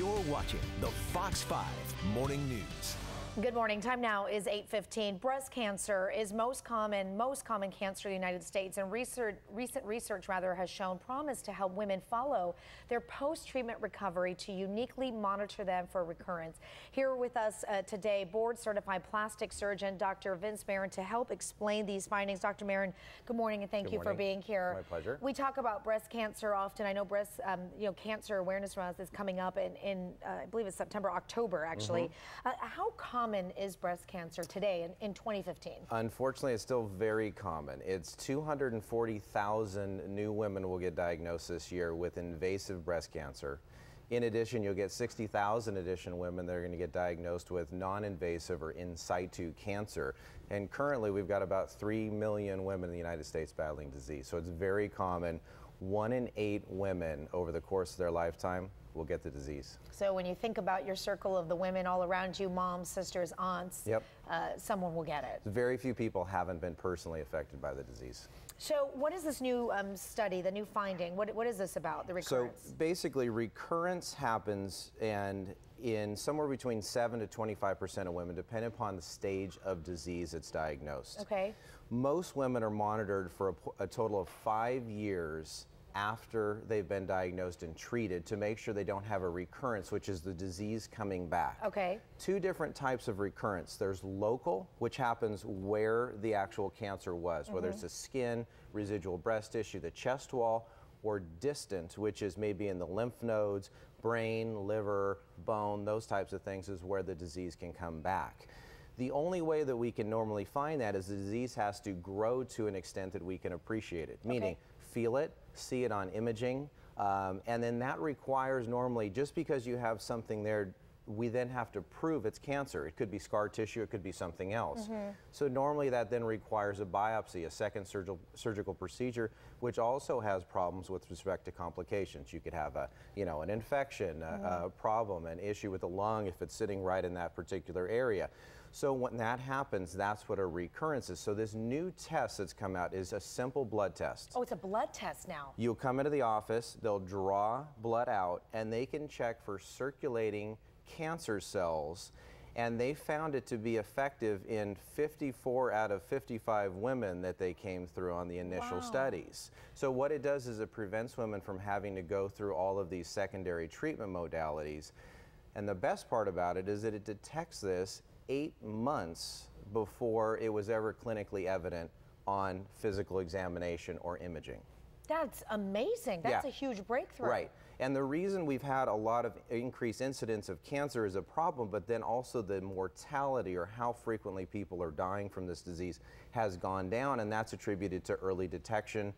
You're watching the Fox 5 Morning News. Good morning. Time now is 8:15. Breast cancer is most common, most common cancer in the United States, and research, recent research rather has shown promise to help women follow their post-treatment recovery to uniquely monitor them for recurrence. Here with us uh, today, board-certified plastic surgeon Dr. Vince Marin to help explain these findings. Dr. Marin, good morning and thank good you morning. for being here. My pleasure. We talk about breast cancer often. I know breast, um, you know, cancer awareness month is coming up in, in uh, I believe it's September, October actually. Mm-hmm. Uh, how common is breast cancer today in, in 2015? Unfortunately, it's still very common. It's 240,000 new women will get diagnosed this year with invasive breast cancer. In addition, you'll get 60,000 additional women that are going to get diagnosed with non-invasive or in situ cancer. And currently, we've got about 3 million women in the United States battling disease. So it's very common. One in eight women over the course of their lifetime will get the disease. So when you think about your circle of the women all around you, moms, sisters, aunts, Yep. uh, someone will get it. Very few people haven't been personally affected by the disease. So what is this new um, study, the new finding? What, what is this about, the recurrence? So basically, recurrence happens and in somewhere between 7 to 25 percent of women, depending upon the stage of disease it's diagnosed. Okay. Most women are monitored for a, a total of five years after they've been diagnosed and treated to make sure they don't have a recurrence, which is the disease coming back. Okay. Two different types of recurrence. There's local, which happens where the actual cancer was, whether mm-hmm. it's the skin, residual breast tissue, the chest wall, or distant, which is maybe in the lymph nodes, brain, liver, bone, those types of things, is where the disease can come back. The only way that we can normally find that is the disease has to grow to an extent that we can appreciate it, meaning Okay. Feel it, see it on imaging, um, and then that requires normally just because you have something there, we then have to prove it's cancer. It could be scar tissue, it could be something else. Mm-hmm. So normally that then requires a biopsy, a second surgical surgical procedure, which also has problems with respect to complications. You could have a you know an infection, a, a mm-hmm. problem, an issue with the lung if it's sitting right in that particular area. So when that happens, that's what a recurrence is. So this new test that's come out is a simple blood test. oh, it's a blood test now. You'll come into the office, they'll draw blood out, and they can check for circulating cancer cells. And they found it to be effective in 54 out of 55 women that they came through on the initial Wow. studies. So, what it does is it prevents women from having to go through all of these secondary treatment modalities. And the best part about it is that it detects this eight months before it was ever clinically evident on physical examination or imaging. That's amazing. That's Yeah. a huge breakthrough. Right. And the reason we've had a lot of increased incidence of cancer is a problem, but then also the mortality or how frequently people are dying from this disease has gone down, and that's attributed to early detection.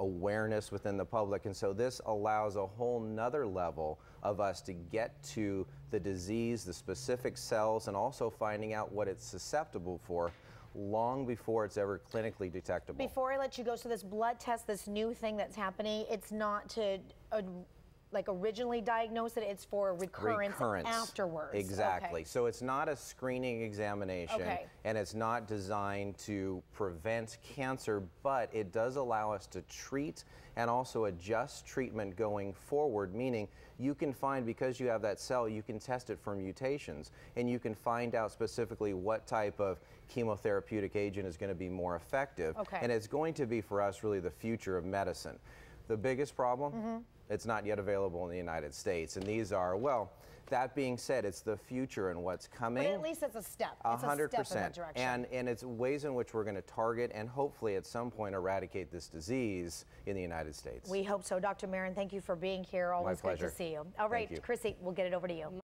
Awareness within the public, and so this allows a whole nother level of us to get to the disease, the specific cells, and also finding out what it's susceptible for long before it's ever clinically detectable. Before I let you go, so this blood test, this new thing that's happening, it's not to uh, like originally diagnosed it, it's for recurrence, recurrence afterwards. Exactly. Okay. So it's not a screening examination Okay. and it's not designed to prevent cancer, but it does allow us to treat and also adjust treatment going forward, meaning you can find because you have that cell, you can test it for mutations and you can find out specifically what type of chemotherapeutic agent is going to be more effective. Okay. And it's going to be for us really the future of medicine. The biggest problem, Mm-hmm. it's not yet available in the United States. And these are, well, that being said, it's the future and what's coming. But at least it's a step. A It's a hundred step in that percent, direction. and and it's ways in which we're going to target and hopefully at some point eradicate this disease in the United States. we hope so. Dr. Marin, thank you for being here. Always good pleasure. to see you. All right. Chrissy, we'll get it over to you.